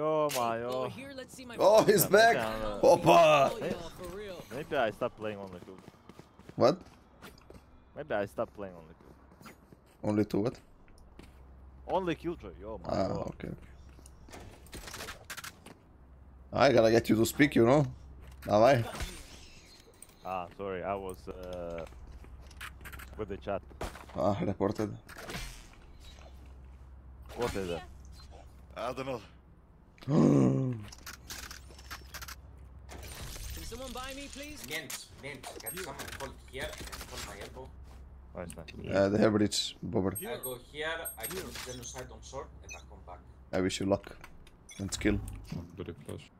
Oh my, yo. Oh, oh he's back! Opa! Maybe I stop playing only two. What? Maybe I stop playing only two. Only two what? Only Killjoy, oh yo, my. Ah, God. okay. I gotta get you to speak, you know? Now I. Ah, sorry, I was uh, with the chat. Ah, reported. What is that? I don't know. Can someone buy me, please? Mint, mint. Get someone hold here and hold my elbow. Nice, nice. uh, they have reach, Bobber. I go here, I do genocide on sword, and I come back. I wish you luck. And skill. Very flash.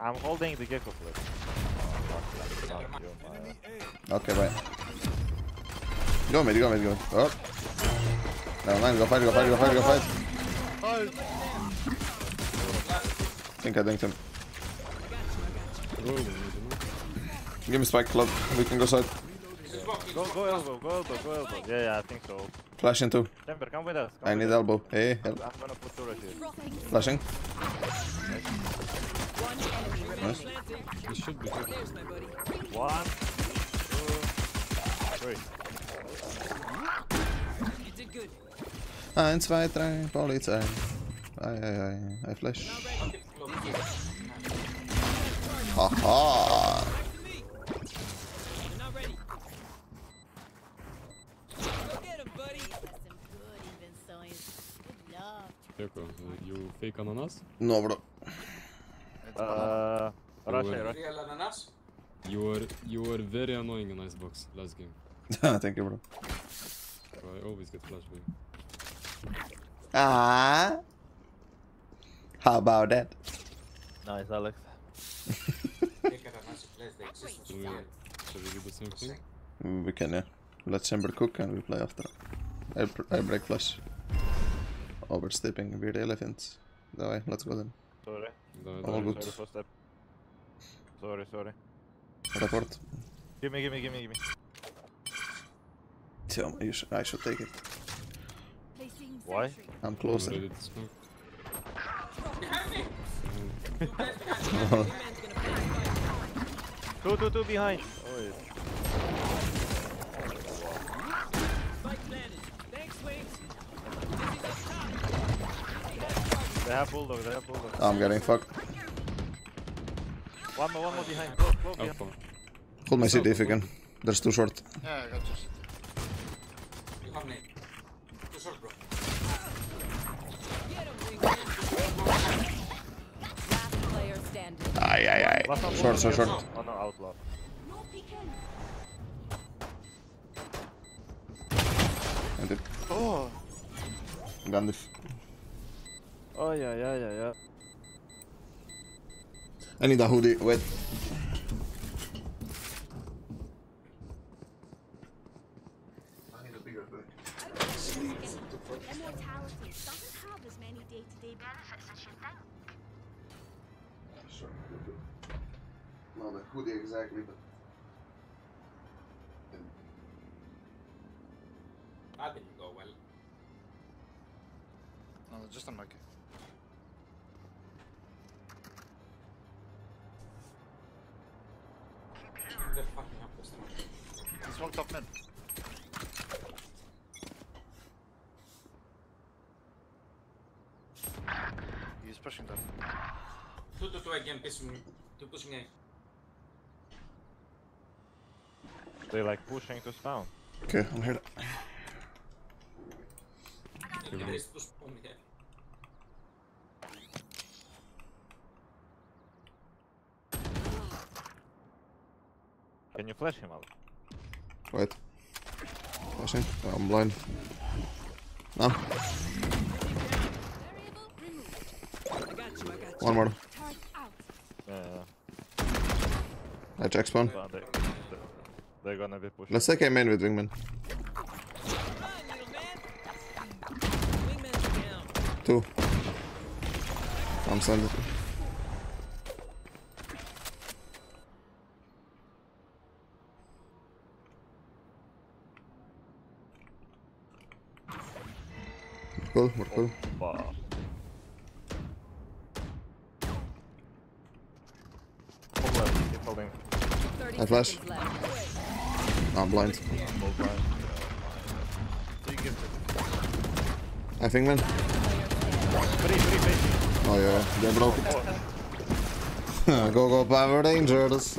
I'm holding the Gekko flip. Oh, fuck, fuck, yo, my, Okay, bye. Go mid, go mid, go. Oh. Never mind, go fight, go fight, go fight, go fight. Think I dinked him. Give me spike club. We can go side. This is walking. Go, go elbow, go elbow, go elbow. Yeah, yeah, I think so. Flash into. Temper, come with us. Come I with need us. elbow. Hey, help. I'm gonna put turret here. Flashing. One enemy. This should be good. There's my buddy. One, two, three. You did good. 1, 2, 3, Polizei. Ai, ai, ai. I flash. Haha. You're not ready. Go get him, buddy. Some good even science. Good love. Joko, uh, you fake ananas? No, bro. Uh, rush, Over. rush. Real ananas? You were you were very annoying in Icebox last game. Thank you, bro. So I always get flash by. Ah. How about that? Nice, Alex. we, can, yeah. Let's chamber cook and we play after. I, I break flash. Overstepping weird elephants. No way, let's go then. Sorry. All good. Sorry, sorry. Report. Gimme, gimme, gimme, gimme. Tell me, I should take it. Why? I'm closer. Behind me! Man's gonna pass Two, two, two behind. Oh, yeah. Spike planted. Thanks, Wings. Dizzy's up top. They have bulldog, they have bulldog. Oh, I'm getting fucked. One more, one more behind. Close, close behind. Hold my CD if you can. There's too short. Yeah, I got you. You have nade. Aye, aye, aye. Short, short, short. Oh no, outlaw. No peeking. And it. Oh, Gandalf. Oh yeah, yeah, yeah, yeah. I need a hoodie. Wait. No, just on mic. They're fucking up the storm. He's walked up mid. He's pushing that. Two to two again, pushing, two pushing A. They like pushing to spawn. Okay, I'm here. There is two spawn here. Can you flash him out? Wait. Flashing. Oh, I'm blind. No. Variable removed. I got you, I got you. One more. Turret out. Yeah, yeah. I check spawn. They, they're gonna be pushing. Let's take a main with Wingman. Come on, little Mortal, mortal. Hoppa. Hold left. I flash. No, I'm blind. I'm blind. I think man. Oh yeah, they broke it. go go Power Rangers.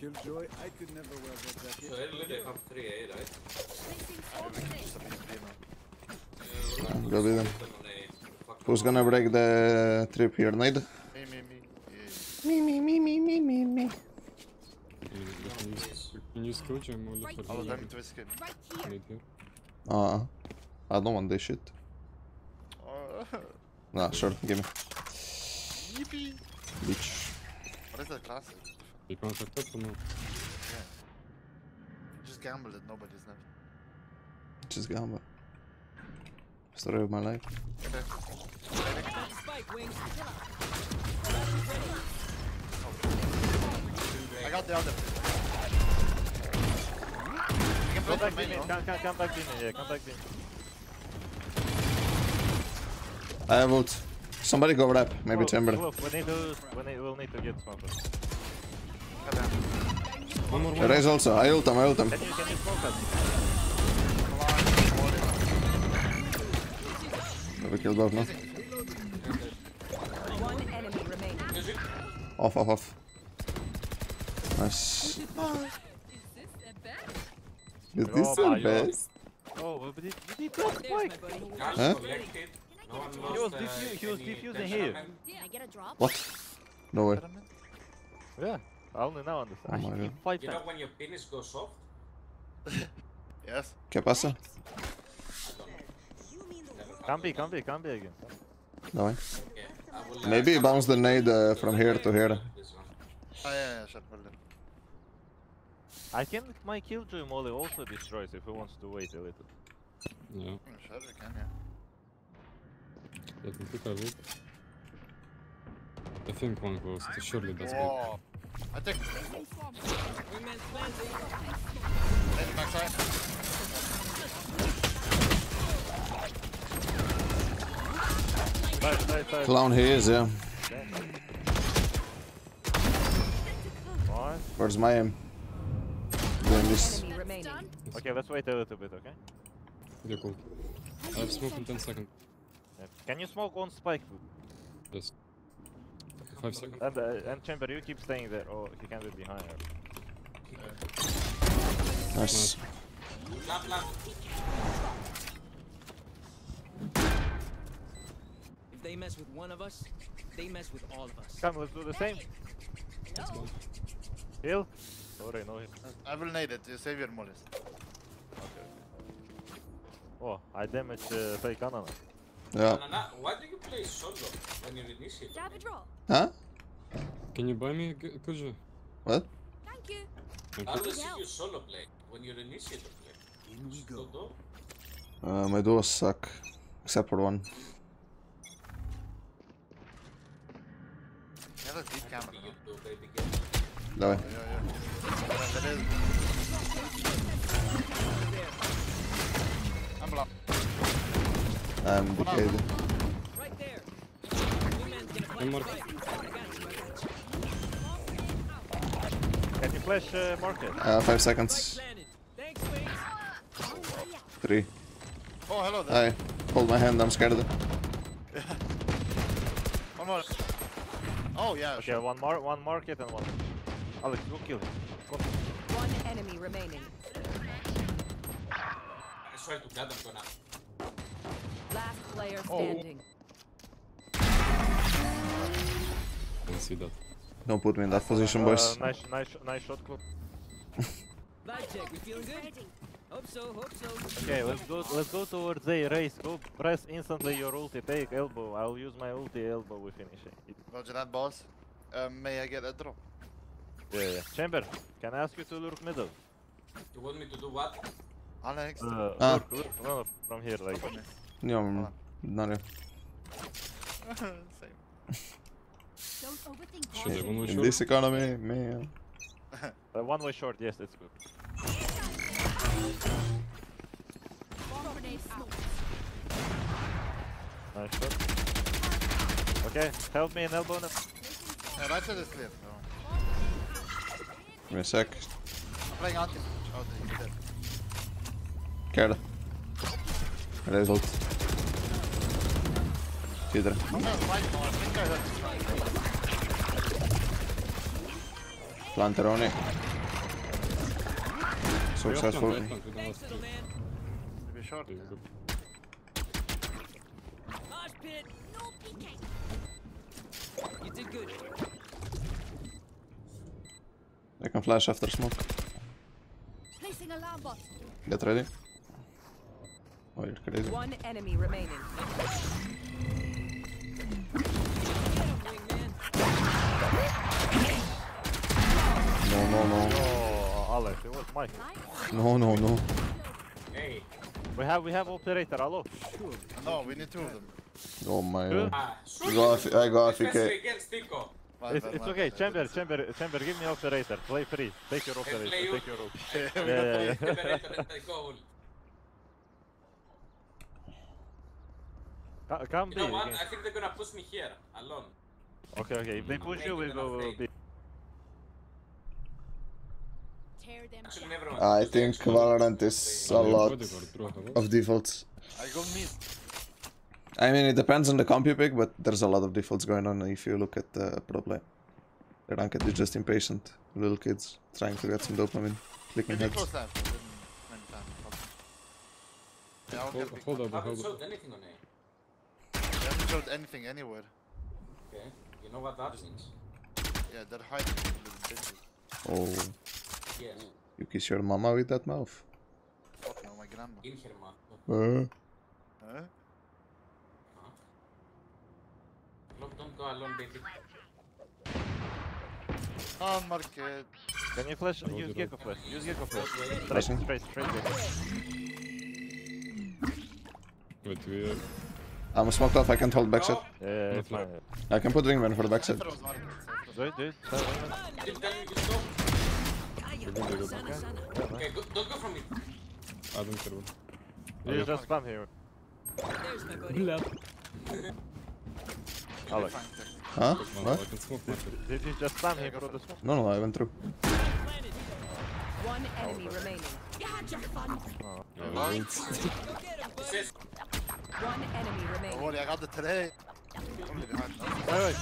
Killjoy, I could never wear that jacket. So it'll 3A, right? Go be them. on A. Fuck Who's gonna break the trip here? Nade? Me, me, me. Me me me me me me me. Can you can use Koji and for All of them to escape. Right here. Uh, I don't want this shit. Oh, Nah, sure, give me. yippee. Bitch. What is that class? You can't attack that or no? Just gamble that nobody's left. Just gamble. Story of my life. Okay. Got the spike, Wings. I got the other. Come back, for me, Jimmy. no? Come, come, come back, Jimmy. Yeah, come back, Jimmy. I have ult. Somebody go rap, maybe Oh, chamber. Look, we need to, we need, we'll need to get smoker. Goddamn. One more, one Raise also. I ult him, I ult him. Can you, can you smoke us? We killed both now. One. Off, off, off. Nice. Is this a bet? Is this Oh the best? Oh, but did, did that There's my spike. Huh? No He was diffu- he was any diffusing tension here. Can I get a drop? What? No way. Yeah, I only now understand. Oh I my God. five You know when your penis goes soft? Yes. ¿Qué pasa? I don't know. You mean the Never world? Come be, come be, come be again. No way. Yeah, I will, uh, Maybe come bounce the nade uh, from here to here. Oh, yeah, yeah, sure. I can my killjoy molly also destroys if he wants to wait a little. Yeah, Mm, Sure, we can, yeah. let me pick a wood. I think one close. Surely that's good. I think. Placing swarm Wingman's planted. Backside. Clown he is, yeah. Nice. Where's my aim? Doing this. Okay, let's wait a little bit, okay? You're cool. I have smoke in 10 seconds. Yeah. Can you smoke on spike? Yes. 5 seconds. And uh, and chamber, you keep staying there. Oh, he can be behind. her. Nice. Plant, they mess with one of us, they mess with all of us. Come, let's do the same. Hello. Heal. Sorry, no heal. I will need it. You save your mollies. Oh, I damaged uh, fake ananas. Yeah. Nana, why do you play solo when you initiate? Grab a drop. Huh? Can you buy me a Koji? What? Thank you. Thank I you. always see you solo play when you're initiator play. In we go. Uh, my duos suck. Except for one. Yeah, that's deep camera. You no? do, baby girl. No way. Yeah, yeah. Yeah, that is. I'm blocked. I'm decayed. Right there. Wingman's gonna One more. the spike. I got you, I got you. Can you flash uh, market? Uh, five seconds. planted. Three. Oh, hello there. Hi. Hold my hand, I'm scared. One more. Oh, yeah, Okay, sure. one more, one market and one. Alex, go kill him. Go. One enemy remaining. I swear to God, I'm gonna. Last player standing. Oh. standing. Don't see that. Don't put me in that position, boys. Uh, nice, nice, nice shot, Club. Vibe check. We feeling good? Ready. Hope so. Hope so. Okay, let's go. Let's go towards the race. Go press instantly your ulti. Take elbow. I'll use my ulti elbow. We finish it. Roger that, boss. Um, may I get a drop? Yeah, yeah. Chamber, can I ask you to lurk middle? You want me to do what? Alex. Uh, Ah. lurk, lurk, no, no, from here, like. Yeah, mm, not here. Same. Don't overthink Should I caution. one way In this economy, man. Uh, one way short. Yes, it's good. Bomb grenade out. Nice shot. Okay, help me in elbow. now. Placing swarm Yeah, right side is clear. No. Give me a sec. I'm playing anti. Oh, he's dead. Care Result. Videre. Oh, no, right, no, I don't ask you. Maybe short. You did good. I can flash after smoke. Placing alarm bot. Get ready. Oh, you're crazy. One enemy remaining. No, no, no. Alex, it was my. No, no, no. Hey. We have we have operator. Hello. No, we need two of them. Oh my god. Ah, Go I go Especially AFK. against Tico. My It's, it's okay. Chamber, chamber, chamber. Give me operator. Play free. Take your operator. Take your ult. Yeah, Yeah, yeah, yeah. Come You B. what? again. I think they're gonna push me here alone. Okay, okay. If they push you, we go B. Tear them Actually, down. never mind. I think extra Valorant is a lot bodyguard, bro, hello? of defaults. I go mid. I mean, it depends on the comp you pick, but there's a lot of defaults going on if you look at the pro play. The ranked is just impatient. Little kids trying to get some dopamine. Clicking Maybe heads. close left. Didn't many times. but- Yeah, I'll Hold, get big. hold up, Haven't hold up. showed anything on A. They haven't showed anything anywhere. Okay. You know what that means? Yeah, they're hiding little bitches. Oh, Yes. you kiss your mama with that mouth. Fuck no, my grandma. In her mouth. Eh. Uh, ¿Eh? Huh? Look, don't go alone, ah, baby. On market. Can you flash? Use it Gekko flash. Use Gekko flash. Straight, Flashing. straight, straight. Gekko. Wait, we are... I'm smoked off, I can't hold backside. Yeah, yeah, it's fine. I can put wingman for the backside. Cypher was market. Cypher was Do it, do it. Start wingman. Didn't tell me you stop. We're going to go back. Okay, go, don't go from me. I don't care. You just spam here. There's my buddy. Alex. Huh? What? I can smoke myself. did you just spam him through the smoke? No, no, I went through. One enemy remaining. You had your fun. Oh. Yeah, Go get him, One enemy Don't remaining. worry, I got the tray. Only behind. No, Wait, wait.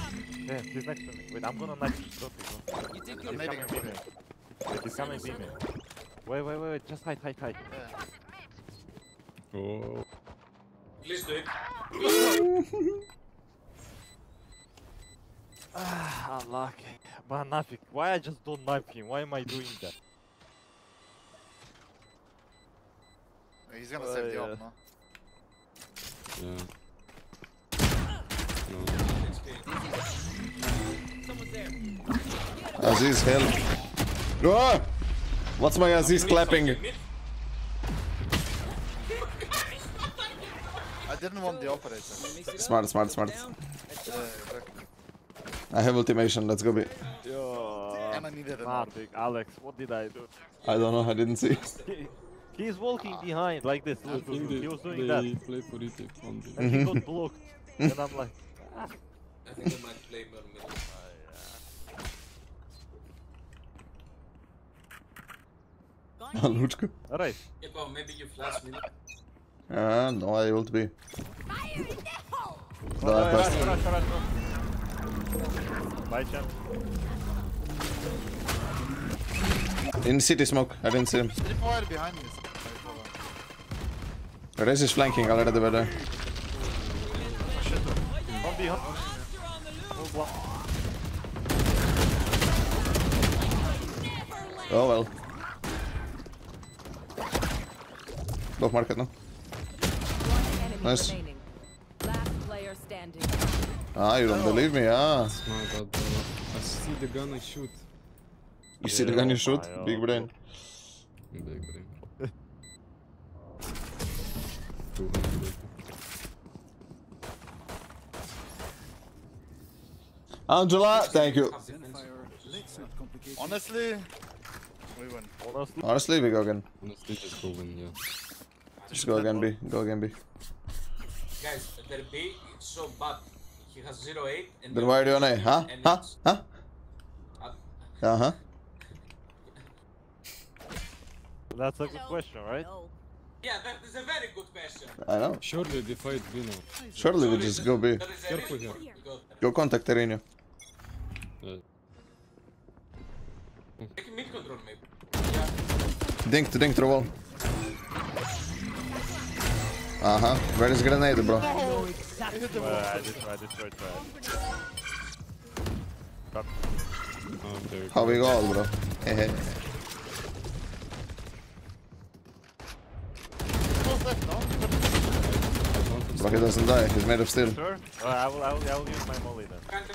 Yeah, he's next to me. Wait, I'm gonna knife him. Don't be, don't be. You did good. coming I'm B main. Wait, he's coming B main. Wait, wait, wait, wait. Just hide, hide, hide. Yeah. Oh, please do it. Ah, unlucky. Man, nothing. Why I just don't knife him? Why am I doing that? He's gonna Oh, save the yeah. op, no? yeah. No. Someone's there. Aziz, help. Ah! What's my Aziz clapping? I didn't want the operator. Mix. Smart, smart, smart. Down. That's Yeah, all. exactly. I have ultimation, let's go B. Yo, And I needed an Alex, what did I do? I don't know, I didn't see. He's walking behind like this. Look, look, look. they, He was doing they that. play for it. And he got blocked. and I'm like, I think I might play more middle. Luchka. alright. Yeah, go, maybe you flash me. Ah, no, I ult B. Fire in the hole. No, I rush, passed. rush, rush, champ. In city smoke, I didn't see him. Behind me. Rez is flanking already better. Move one. Oh well. Both market now. One enemy Nice. remaining. Last player standing. Ah, you don't believe me, ah. Smart, uh, I see the gun I shoot. You see the gun you shoot? my, Big oh. brain. Big brain. Angela, thank you. Zenfire, let's not complicate Honestly, we win. Honestly. Honestly, we go again. Honestly, just go win, yeah. Just go again B. Go again B. Guys, their B is so bad. He has 0-8 and Then why are you on A? Huh? And Huh? it's- Huh? Uh, Uh huh. That's a good question, right? Yeah, that is a very good question. I know. Surely they fight B now. Surely we just go B. That is a Careful here. go contact Terino. Yeah. Take mid control maybe. Yeah. Dink to dink through wall. Uh huh. Where is grenade, bro? Well, I destroyed, I destroyed that. Cut. Oh, there we go. How we go, bro? Hehe. But he doesn't die. He's made of steel. Sure? Uh, I, will, I, will, I will use my molly then. Kind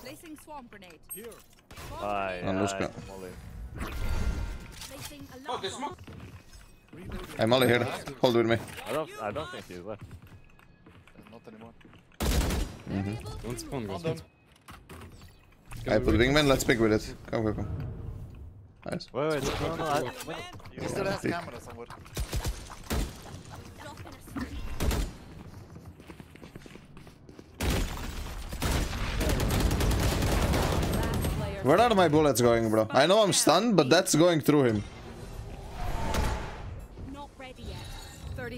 Placing swarm grenade. Aye, On aye, molly. Oh, alarm the bomb. smoke. I'm only here. Hold with me. I don't, I don't think he's left. Not anymore. Mm-hmm. Don't spawn, guys. them. Don't spawn. I put wingman. Let's pick with it. Come, come, come. Nice. Wait, wait, no, no, I, no, He you, still has Pick. camera somewhere. Drop in a streak. Last player. Where are my bullets going, bro? I know I'm stunned, but that's going through him.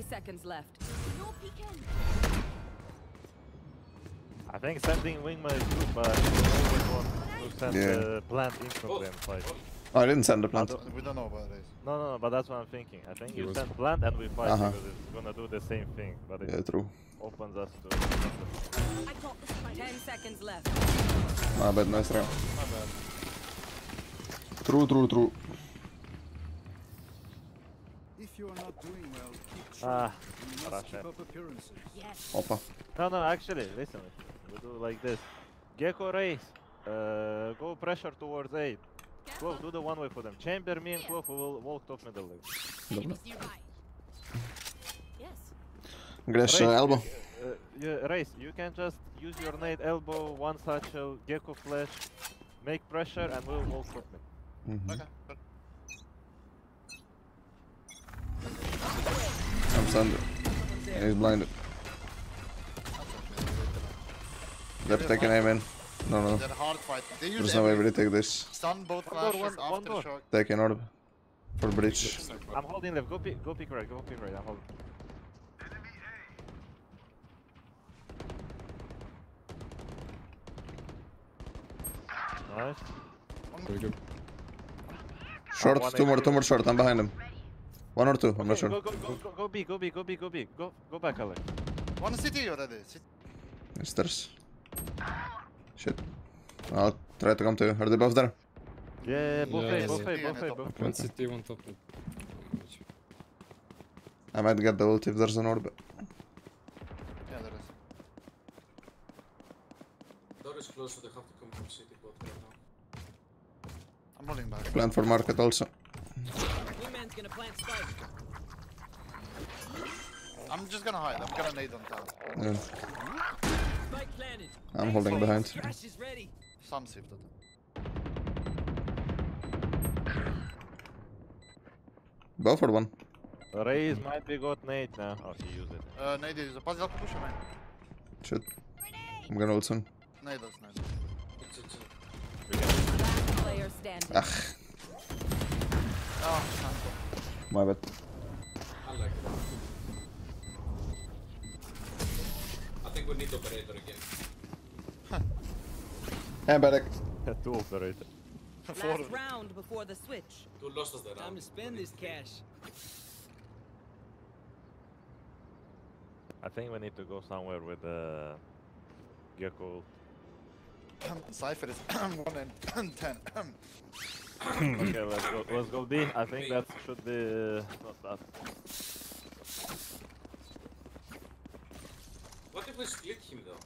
Seconds left. No peeking. I think sending wingman is good, but you always want send Yeah. the plant instantly and fight. Oh, I didn't send the plant. We don't know about this. No, no, no, but that's what I'm thinking. I think It you was- send plant and we fight Uh-huh. because it's gonna do the same thing, but it Yeah, true. opens us to. I got the spike. 10 seconds left. My bad, nice try. True, true, true. If you are not doing well, keep Ah, trying. You must Russia. keep up appearances. Yes. Oppa. No, no, actually, listen. We do like this. Gekko Raze. Uh, go pressure towards A. Clove, do the one way for them. Chamber, me and Clove, we will walk top middle lane. Enemies nearby. Yes. Gresh, uh, Raze, elbow. Uh, yeah, Raze, you can just use your nade elbow, one satchel, Gekko flash, make pressure, and we'll walk top mid. Mhm. Okay. Good. I'm stunned. He's blinded. They're taking aim in. No, no. They're hard fight. They use There's no way we take this. Stun both flashes one- one after more. shock. Taking orb. For breach. I'm holding left, go pick, go pick right, go pick right, I'm holding. Nice. Very good. Short, two more, two more short. I'm behind him. One or two, I'm not sure. Go, go, go, go, go B, go B, go B, go B. Go, go back, Alex. One city already. City. There's stairs. Shit. I'll try to come to you. Are they both there? Yeah, yeah, both Yeah, A, yeah, both yeah. A, both A, both One city, one top. I might get the ult if there's an orb. Yeah, there is. Door is closed, so they have to come from city bot right now. I'm rolling back. Plan for market also. Wingman's gonna plant spike. I'm just gonna hide. I'm gonna nade on town. Yeah. Spike planted. I'm holding behind. Crash is ready. Sun shifted. Go for one. Raze might be got nade now. Oh, he used it. Uh, nade is a puzzle push man. Shit. I'm gonna ult soon. Nade us, nade. It's, it's, Last player standing. Ah, Oh, my bad. I like it. I think we need operator again. Hey, Barek. Two operator. Four. Last round before the switch. Two lost us the Time to spend this cash. I think we need to go somewhere with uh, Gekko. Cypher is 1 and 10. okay, let's go. Let's go D. I think that should be uh, not bad. What if we split him though?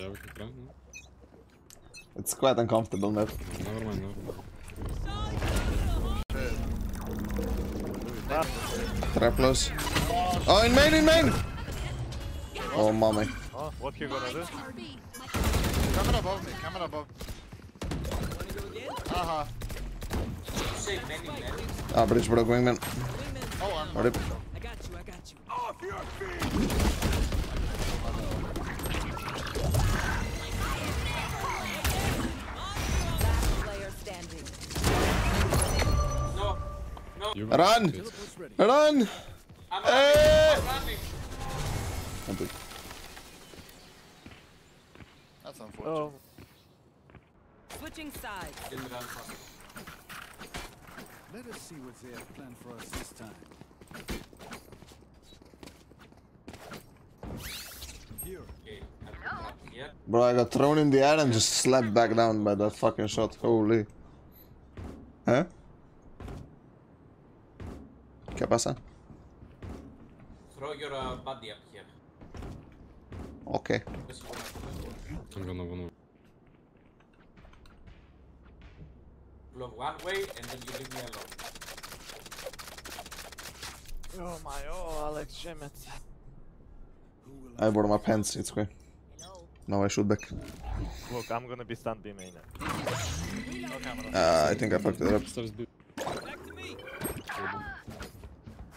Yeah, we can try. No? It's quite uncomfortable, map. No, never mind, never. Trap close. Oh, in main, in main! Oh, mommy. Oh, what you gonna do? RB. My Camera above me, camera above. Wanna go again? Haha. You say many men. Ah, bridge broke wingman. Wingman. Oh, I'm Rip. I got you, I got Got you. Last player standing. No, no, You Run! Teleport's ready. Run! I'm Eh. running, I'm running. That's unfortunate. Oh, Switching sides. Didn't run fast. Let us see what they have planned for us this time. Here. Okay, I put that here. Bro, I got thrown in the air and just slapped back down by that fucking shot. Holy. Huh? ¿Qué pasa? Throw your uh, body up here. Okay. This is what I'm gonna one Blow one way and then you leave me alone. oh my, oh, Alex Shemet. Who I wore my pants, it's okay. Now I shoot back. Look, I'm gonna be stunned B main. Uh, I think I fucked it up. Stairs B. Back to me.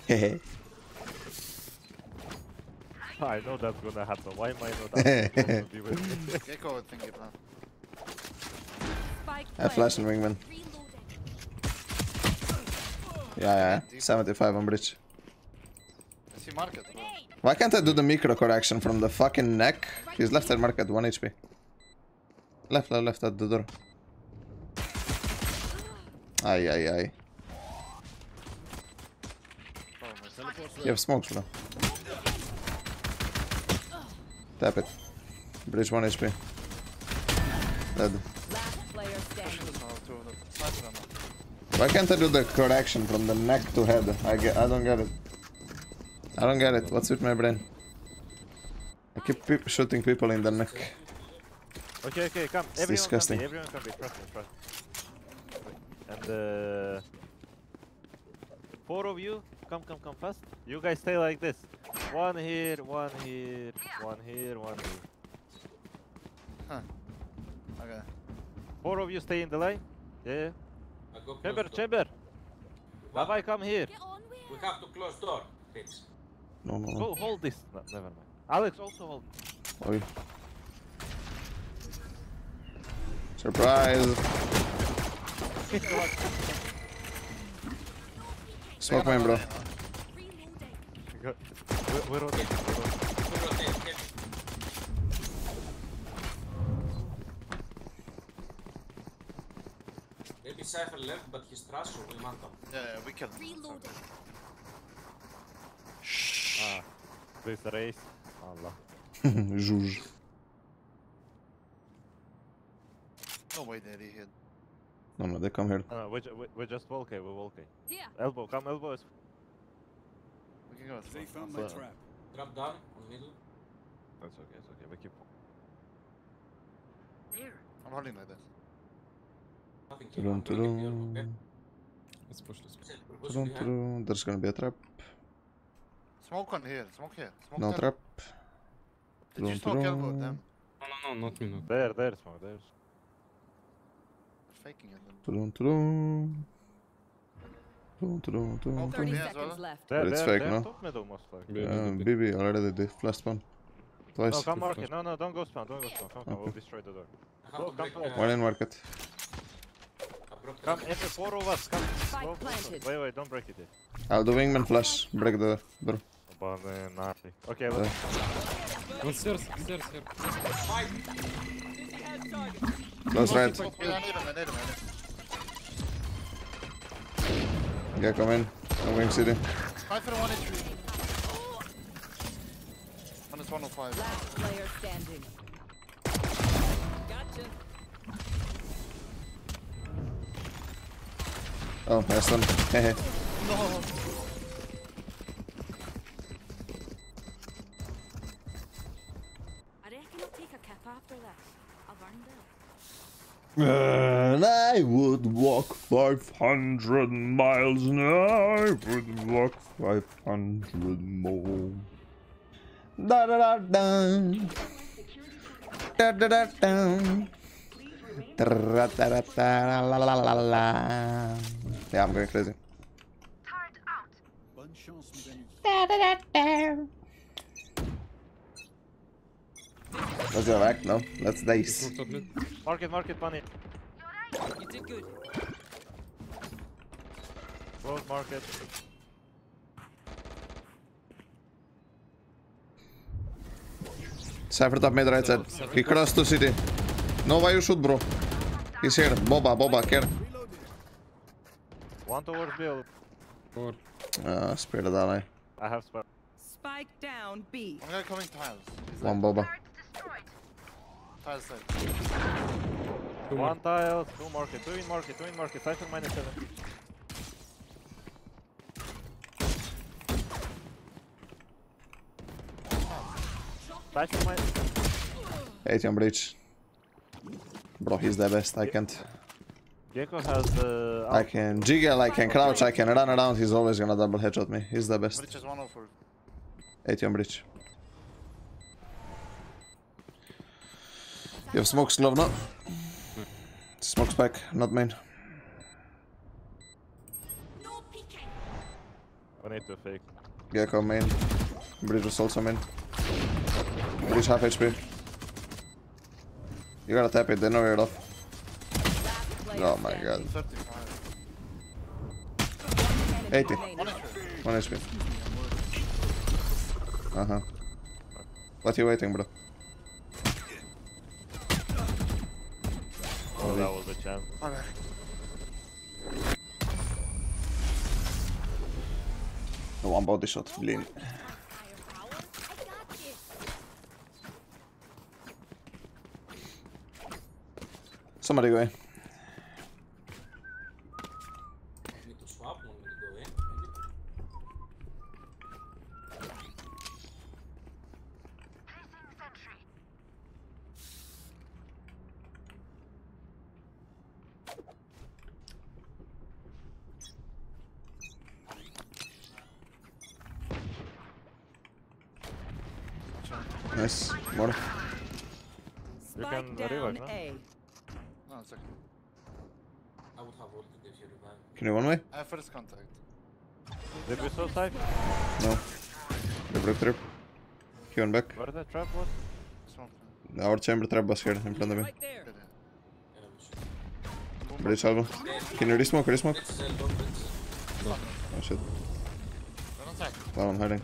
Hehe. I know that's gonna happen. Why am I not asking to be with me? I flash and wingman. Yeah, yeah. 75 on bridge. Market? Why can't I do the micro correction from the fucking neck? He's left side market, 1 HP. Left, left, left at the door. Ay, ay, ay. Oh, You have smokes, bro. Tap it. Bridge 1 HP. Dead. Last player standing. Oh, two of them. Sniper ammo. Why can't I do the correction from the neck to head? I get, I don't get it. I don't get it. What's with my brain? I keep peop shooting people in the neck. Okay, okay, come. It's everyone disgusting. can be, everyone can be. Trust me, trust me. And uh, four of you, come, come, come fast. You guys stay like this. One here, one here, one here, one here. Huh. Okay. Four of you stay in the line. Yeah. I go close Chamber, door. chamber. What? Bye, come here. On We have to close door, bitch. No, no, no. Go, hold this. No, never mind. Alex, also hold. Oi. Surprise! Smoke main, bro. Reloading. Go- We're, we're rotating. We're rotating. We rotate, heavy. Maybe Cypher left, but he's trash, so we want him. Yeah, yeah, we killed him. Reloading. Ah, this Raze. Allah. Juge. No way that he hit. No, no, they come here. No, no, we're, ju- we- we're just walking. We're walking. Here. Elbow, come, elbow. is- We can go They found my So- trap. Drop down, on middle. That's okay, it's okay. We keep. There. I'm holding like this. Nothing here. Tudum, I'm building here, tudum. okay? Let's push this. That's it, we're pushing Tudum, behind. tudum. There's gonna be a trap. Smoke on here. Smoke here. Smoke No them. trap. Did you smoke elbow them? No, no, no, not me, not. There, there, smoke, there. Faking it. Then. Tudum, tudum. Tudum, tudum, tudum. Oh, 30 Yeah, seconds left. There, But it's there, fake, there. no? Top middle, most likely. B, B, B. BB already did last one. Twice. No, come market. No, no, don't go spawn. Don't go spawn. Come, come. We'll destroy the door. Go, to come break, to us. One in market. I broke the Come, door. every four of us. Come. Go, go, go. Wait, wait, don't break it yet. I'll do wingman flash. Break the door. But nothing. Okay, let's. One stairs, stairs, here. Fight! Close right. Yeah, I need him. I need him. I need him. Yeah, come in. No wing city. Sniper one HP. One is 105. Last player standing. Gotcha. Oh, nice one. Hehe. No. I reckon I'll take a kip after Oh, this. I've earned it. And I would walk 500 miles and I would walk 500 more. Da da da da. Da da da da. Tra ta ra ta la la la la la. Yeah, I'm going crazy. Turret out. Bunch Chance med den Let's go back. No, let's dice. Smoke top mid. Market, market, bunny. You did good. Close market. Cypher top mid right side. He crossed to city. No, why you shoot, bro? He's here. Boba, Boba, care. One towards bill. Four. Uh, spirit ally. I have spare. Spike down B. One guy coming tiles. He's One Boba. tiles side. Two more. One tile, two market, two in market, two in market. Cypher minus seven. Cypher minus. 8 on breach. Bro, he's the best. I can't. Gekko has uh, I can jiggle, I can crouch, I can run around. He's always gonna double headshot me. He's the best. Bridge is 104. 8 on bridge. You have smokes glove now. Smokes back, not main. No. I need to fake. Gekko main. Bridge was also main. Bridge half HP. You gotta tap it, they know you're off. Last player Oh my god. 35. 80. remaining. 1 HP. Uh huh. What are you waiting, bro? Oh, that was a chance. No one body shot, bleed. Firepower. I got this. Somebody go in. Need to swap, want me to go in? Maybe? Nice. More. You Spike can down revive, no? A. No, second. I would have ulted if you revive. Can you one way? I have first contact. Did we saw Cypher? No. The broke trip. He back. Where the trap was? Smoke. Our chamber trap was here in front of me. Right there. Good, yeah. Yeah, we should. Bridge Alba. Can you resmoke? Resmoke? Bridge is elbow. Oh shit. Run on side. Well, I'm hiding.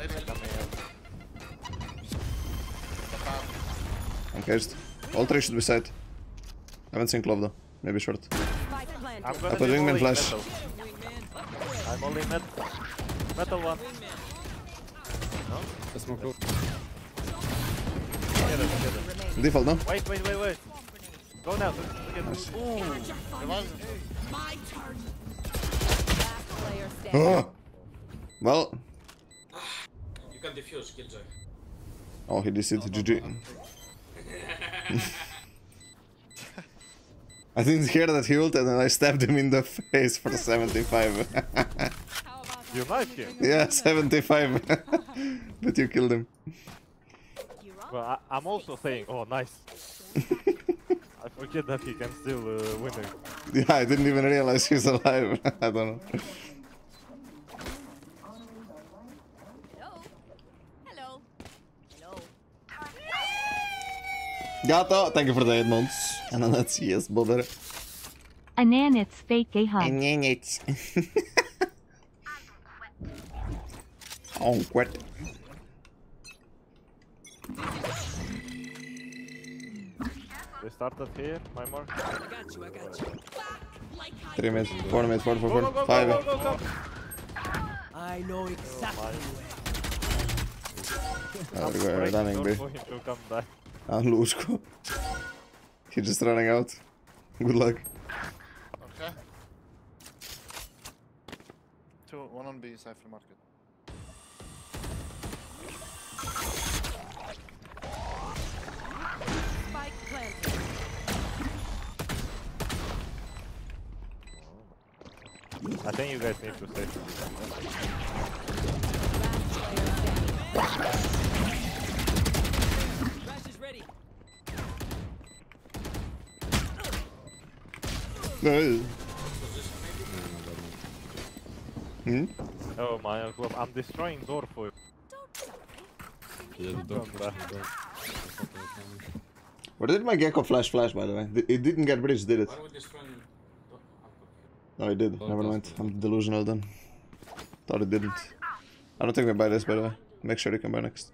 I'm caged. All three should be side. Haven't seen Clove though. Maybe short. I'm planted. gonna put do wingman only flash. metal. I'm only met metal one. I smoke low. Get it, get it. Default, no? Wait, wait, wait, wait. Go now. Get it. Revive. My turn. Last player standing. Ah! Well. You can defuse, Killjoy. Oh, he did it. GG. I didn't hear that he ulted and I stabbed him in the face for 75. You knife him. yeah, 75. but you killed him. You're. Well, I, I'm also saying, oh, nice. I forget that he can still uh, win it. Yeah, I didn't even realize he's alive. I don't know. Hello. Hello. Hello. Gato, thank you for the eight months. And then that's yes, brother. Ananit's fake gay hug. And then oh, quit. They started here, my mark. I got you. I got you. Like I Three mid, four mid, four, four, Go, go, four, go, five. go, go, go, go. I know exactly Oh, we're Break the running, door bro. for him to come back. Ah, Lushko. He's just running out. Good luck. Okay. Two, one on B, Cypher market. Think you guys need to stay. Last player standing. Crash is ready. No. Hmm? Oh my god, I'm destroying door for you. Yeah, the dog Come pushed back. the dog. The fucking camera. Where did my Gekko flash flash, by the way? It didn't get bridge, did it? Why are we destroying... Oh, No, it did. Oh, Never mind. I'm delusional then. Thought it didn't. I don't think we buy this, by the way. Make sure you can buy next.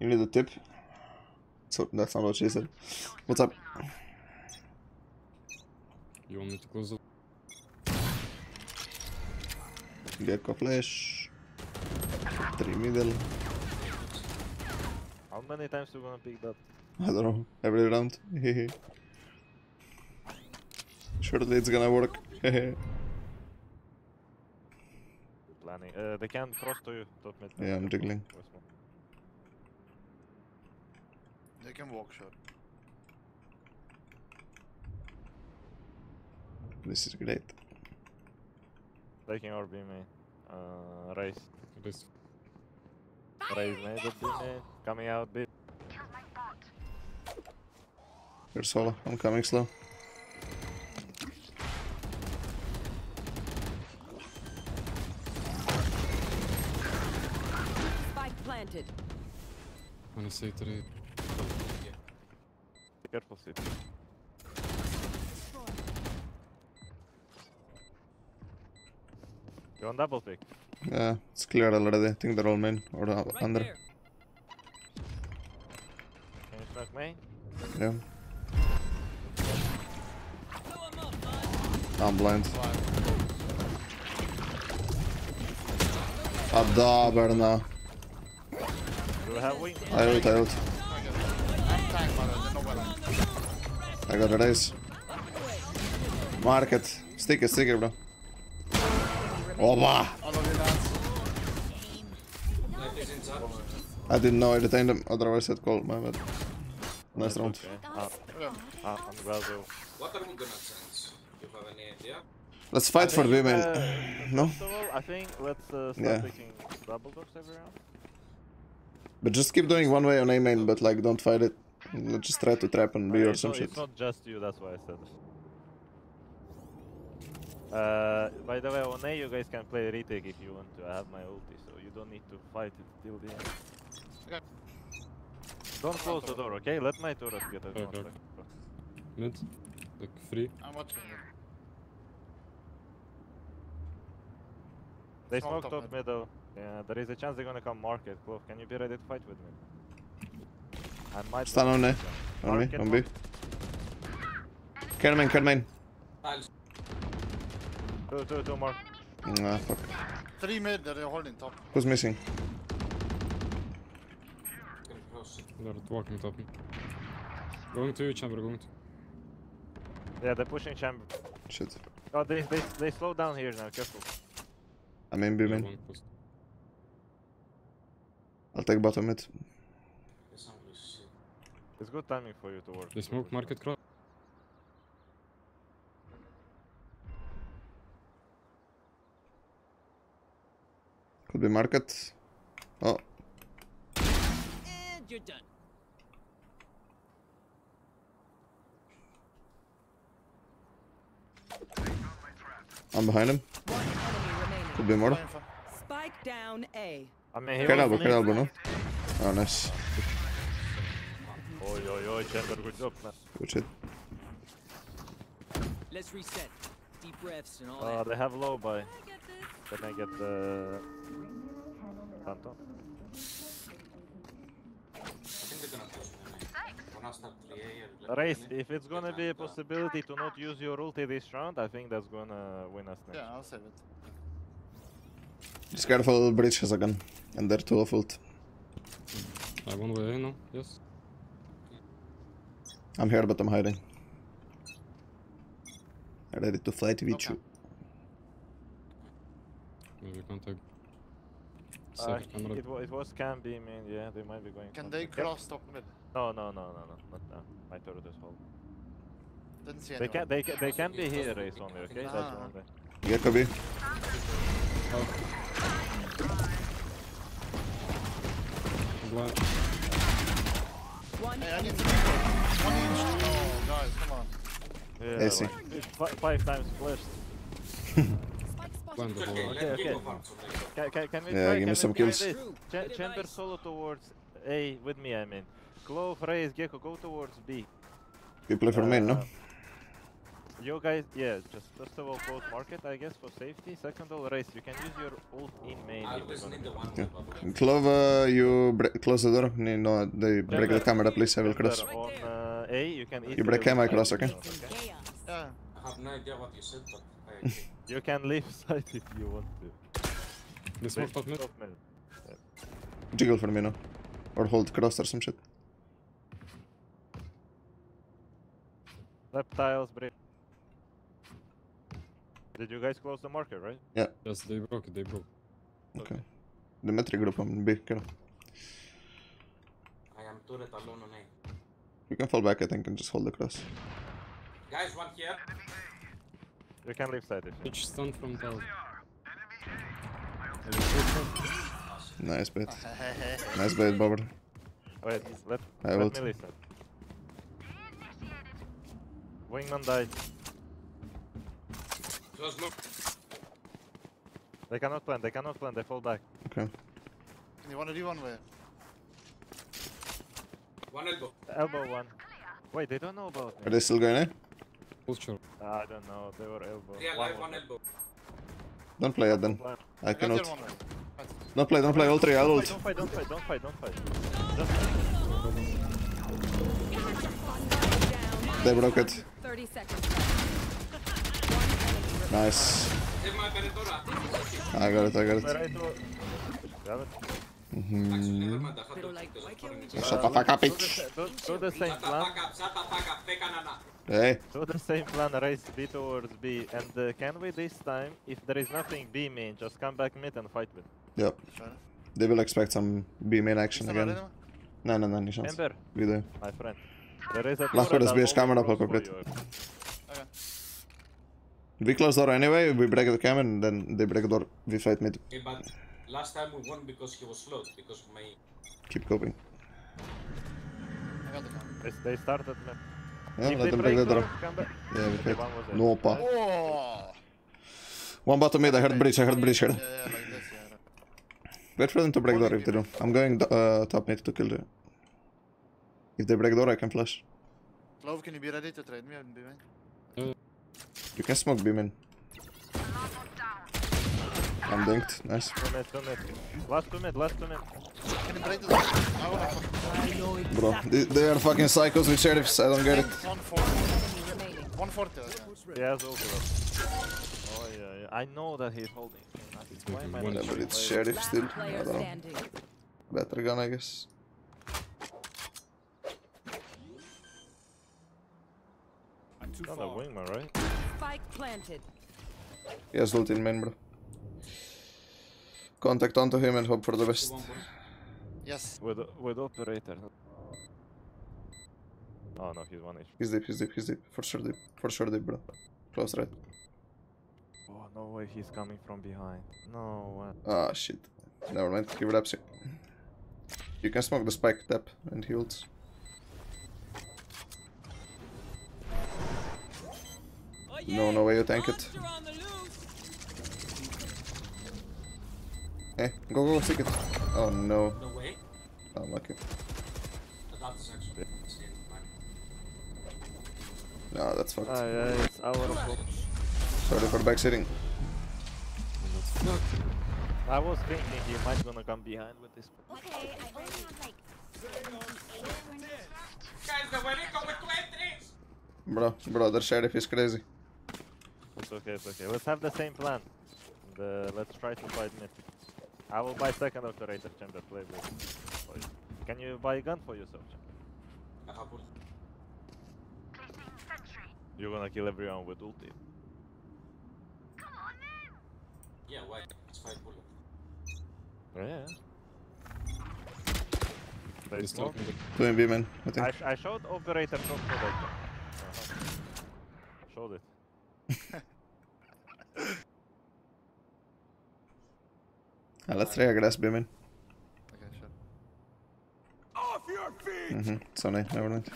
You need a tip? So that's not what she said. What's up? You want me to close it? Gekko flash. Three middle. How many times you gonna pick that? I don't know. Every round. Hehe. Surely it's gonna work. Hehe. Planning. Uh, they can cross to you, top mid. Yeah, I'm jiggling. They can walk short. This is great. Taking our B main. Uh, Raze. This Raze made the Coming out B. Here's solo. I'm coming slow. Spike planted. wanna say today. Be careful, City. You on double pick? Yeah, it's clear already. I think they're all main or Right under. there. Can you smoke main? Yeah, I'm blind. Adda Berna. Do you have wing? I ult, I ult. I don't know I'm. Got a race. Market. Stick it, bro. Oba! All of you lads. Light is inside. I didn't know I detained him, otherwise I'd call my bad. Nice round. Okay. Uh, uh, I'm well. What are we gonna change? You have any idea? Let's fight for think, women. uh, No? All, I think let's uh, start Yeah. picking double doors every round. But just keep doing one way on A main, but like don't fight it. Just try to trap and B Uh, or it's, some not, shit. it's not just you, that's why I said. Uh, by the way, on A you guys can play retake if you want to. I have my ulti, so you don't need to fight it till the end. Okay. Don't close the door, okay? Let my turret get a Okay, contact. Mid. Like free. I'm watching you. They smoked smoke top top mid. middle. Yeah, there is a chance they're gonna come market. Clove, can you be ready to fight with me? I might Stand not on be A. On me, Market on B. one. Can main, can main. I'll Two, two, two more. Nah, fuck. Three mid, they're holding top. Who's missing? can. They're walking top. Going to you, chamber, going to. Yeah, they're pushing chamber. Shit. Oh, they, they, they slow down here now, careful. I'm in B main. I'll take bottom mid. Yes, I'm really shit. It's good timing for you to work. They smoke market cross. Could be market. Oh, And you're done. I'm behind him. One enemy. Could be more. Spike down A. I mean, he Can was elbow, can it. elbow, no? Oh, nice. Oi, oi, oi, chamber, good job, man. Good shit. Let's reset. Deep breaths and all Uh, that. they have low by. Can I get the Phantom? I think they're gonna push me. Wanna start 3A or Raze, if it's gonna be a possibility to not use your ulti this round, I think that's gonna win us next. Yeah, I'll save it. Just careful, bridge has a gun. And they're two of ult. I one way in now. Yes. I'm here, but I'm hiding. Ready to fight with Okay. you. Maybe contact. Uh, Safe camera. it, wa- it was can be, man. Yeah, they might be going. Can for they it. Yep. cross top mid? No, no, no, no, no, not now. My turret is hold. Didn't see They anyone. can, they can, they can be here, Raze only. Okay, that's Ah. one thing. Gekko B. Blind. One Hey, I enemy need to reload. One each. Oh, guys, come on. Yeah, AC. like, five times flashed. Plant the It's wall. okay, Okay, let okay. Gekko farm some later. Can, can, can we Yeah, try? give me some kills. this? True. Cha- Play the chamber solo towards A with me, I mean. Clove, Raze, Gekko, go towards B. You play for me, no? Uh, You guys, yeah, just first of all close market, I guess, for safety. Second of all, Raze, you can use your ult in main. I'll if you're listen gonna in the one Yeah. way, Clove, uh, you close the door. Nee, No, they break the camera, please. I will cross. On uh, A, you can easily break leave camera cross, if okay? you okay? Yeah. I have no idea what you said, but I agree. You can leave side if you want to. They smoke top mid. Top mid. Jiggle for me now. Or hold cross or some shit. Left tiles, break. Did you guys close the market, right? Yeah. Yes, they broke it, they broke. Okay. Dimitri group on B, kill. I am turret alone on A. You can fall back, I think, and just hold the cross. Guys, one here. You can leave side if you Each stun from tower. Nice bait. Nice bait, Bobber. Wait, let, I let will. me listen. Wingman died. Close look. They cannot plan, they cannot plan, they fall back. Okay. You wanna do one way? One elbow. Elbow one. Wait, they don't know about Are they still going, eh? Ult short. Ah, I don't know, they were elbow. Three One one elbow. Don't play it then. I cannot. there one way. Don't play, don't play, all three, I'll Don't fight, don't fight, don't fight, don't fight, don't fight. They broke it. 30 seconds left. Nice. Take my Beretora. I got it, I got it. I thought... Damn it. Mm-hmm. Actually, never mind. I have Pero to like, take why this can't we one. just- Shut the up, Do the, bitch. do, do the same plan. fuck up, shut the fuck up, fake anana. Hey, Do the same plan, Raze B towards B. And uh, can we this time, if there is nothing B main, just come back mid and fight with. yep. They will expect some B main action again. ready? Nej, nej, nej, ni chans. Ember, Vidare. my friend. There is a Last turret word is that be only scammer up grows a bit. Okay. We close door anyway, we break the cam and then they break the door, we fight mid. Okay, but last time we won because he was slowed, because of my... Keep coping. I got the camera. They, they started mid. Yeah, if let them break the door. come. Yeah, we fight. one was dead. No, pa. Oh! One bottom mid, I heard bridge, I heard bridge Yeah, here. yeah, like this, yeah. Wait for them to break door if they do. I'm going uh, top mid to kill them. If they break door, I can flash. Love, can you be ready to trade me and be mine? You can smoke beam in. I'm dinked, nice. Two mid, two mid. Last two mid, last two mid. Can you break this? I wanna fuck. Bro, they, they are fucking psychos with sheriffs, I don't get it. 140. remaining. 140, okay. He has ulti left. Oh yeah, yeah. I know that he's holding. Why am I One Yeah, but it's playing? sheriff still. I don't know. standing. Better gun, I guess. Not a wingman, right? Spike planted. He has ult in main, bro. Contact onto him and hope for the best. One point. Yes. With with operator. Oh no, he's one HP. He's deep, he's deep, he's deep. For sure deep. For sure deep, bro. Close right. Oh no way, he's coming from behind. No way. Ah, shit. Never mind, give it up. see. You can smoke the spike tap and he ults. No, no way you tank it. Eh, go, go, stick it. Oh no, No way. unlucky. That is actually... insane, man. No, that's fucked. Ah yeah, it's our fault. Sorry for backseating. I was thinking he might gonna come behind with this. Okay, I only have like Guys, the Welico with two entries! Bro, bro, their sheriff is crazy. It's okay, it's okay. Let's have the same plan. And, uh, let's try to fight mid. I will buy second operator chamber play with. you. Can you buy a gun for yourself? Chamber? I have ult. You're gonna kill everyone with ulti. Yeah, why? It's five bullet. Yeah. They They start smoke. Doing B man, I I, think. sh I showed operator shot protector. Uh-huh. Showed it. Ah, let's try aggress B man. Okay, sure. Mm-hmm. So nice, never mind.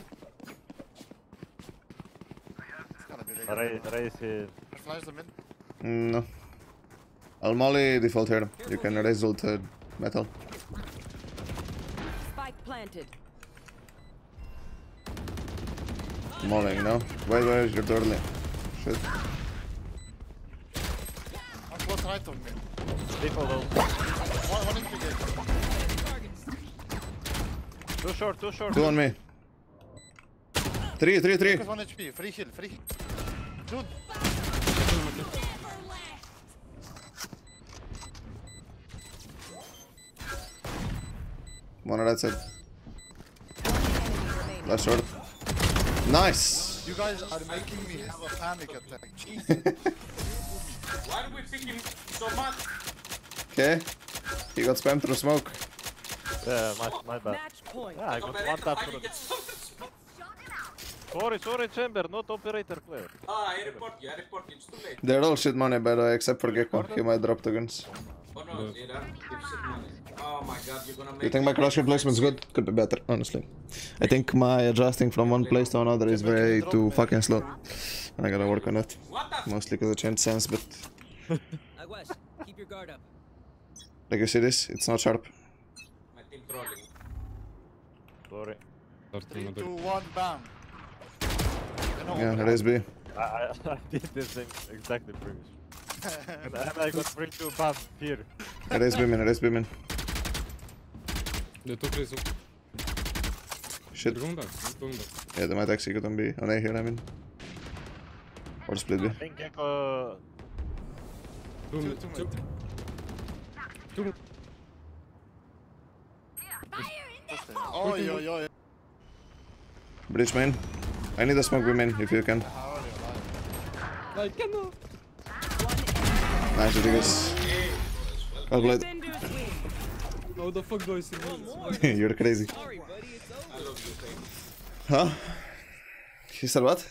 It's kinda Ray, Ray here. Flash them in. Mm, no. I'll molly default here. You can Raze ult uh, metal. Spike planted. Mollying, no? Wait, wait, you're early. Shit. One close right of me. Default ult. One, one in. Too short, too short. Two on me. Three, three, three. Focus one HP. Free heal, free heal. Dude, One right side. Last short. Nice! you guys are making me have a panic attack. Jesus. Why do we pick him so much? Okay. He got spammed through smoke. Yeah, my, my bad. Yeah, I got Operator, one tap through can the... get. Sorry, sorry, Chamber, not operator player. Ah, I report you, I report you. It's too late. They're all shit money by the way, except for Gekko. He might drop the guns. Oh no, they don't shit money. Oh my god, you're gonna make You think my crush replacement's good? Could be better, honestly. I think my adjusting from one place to another is way too fucking slow. And I gotta work on it. What the Mostly because I changed sense, but Aguas, keep your guard up. Like you see this, it's not sharp. My team trolling. Sorry. Start Three, two, one, bam. Yeah, Raze B. I, I, I did this thing exactly previous. and then I got free to bump here. Raze B min, Raze B min. Det är två pris. Shit. Är du igång där? Är du igång där? Yeah, they might execute on B. On A here, I mean. Or split B. I think Gekko... Two, Two, two, two, Oj, oj, oj. Bridge main. I need a smoke B main, if you can. How are you alive? I cannot. Nice, Rodriguez. Well played. Defenders win. How the fuck do I see this? You're crazy. Sorry, buddy, it's over. I love you, Huh? He said what?